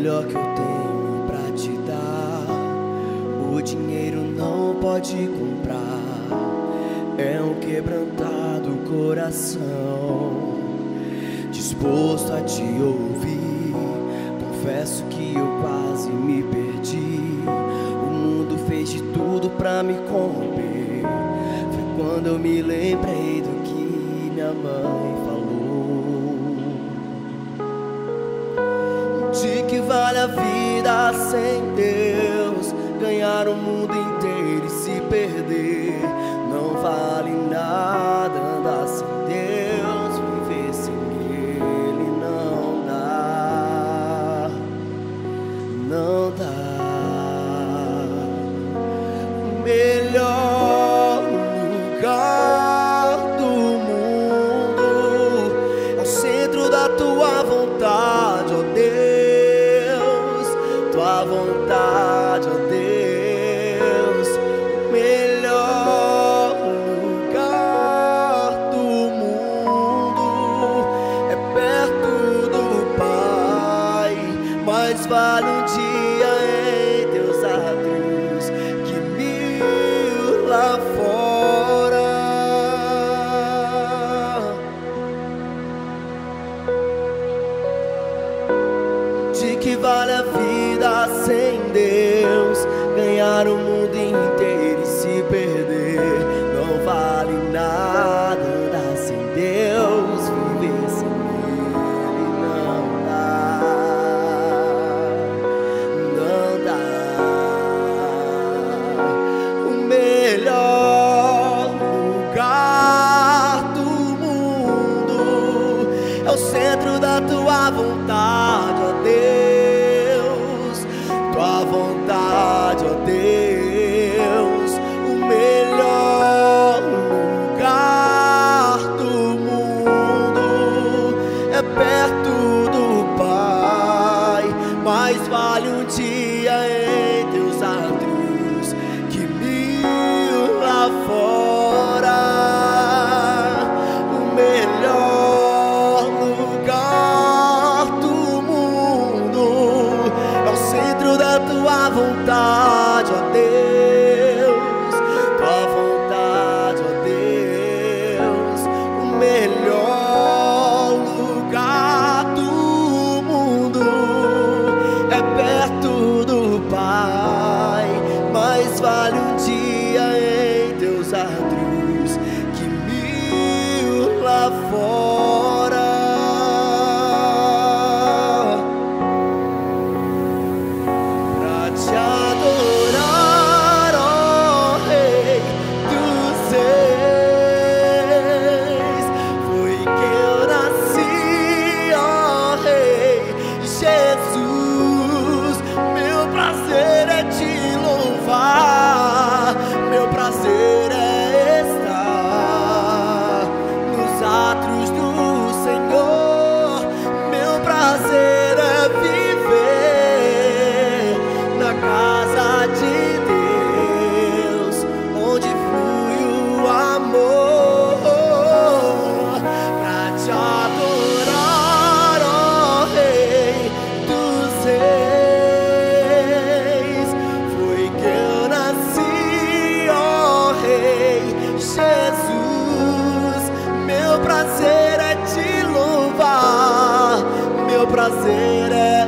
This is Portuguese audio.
melhor que eu tenho pra te dar. O dinheiro não pode comprar. É um quebrantado coração, disposto a te ouvir. Confesso que eu quase me perdi. O mundo fez de tudo pra me corromper. Foi quando eu me lembrei do que minha mãe falou. Que vale a vida sem Deus? Ganhar o mundo inteiro e se perder. Não vale nada andar sem Deus. Viver sem Ele não dá. Não dá. Melhor Mais vale um dia em teus atos que mil lá fora. De que vale a vida sem Deus? Ganhar o mundo inteiro vontade, ó Deus. Tua vontade, ó Deus. O melhor lugar do mundo é perto do Pai. Mais vale um dia em vontade, ó Deus. Tua vontade, ó Deus. O melhor lugar do mundo é perto do Pai. Mais vale um dia em teus atos que mil lá fora. Prazer é te louvar, meu prazer é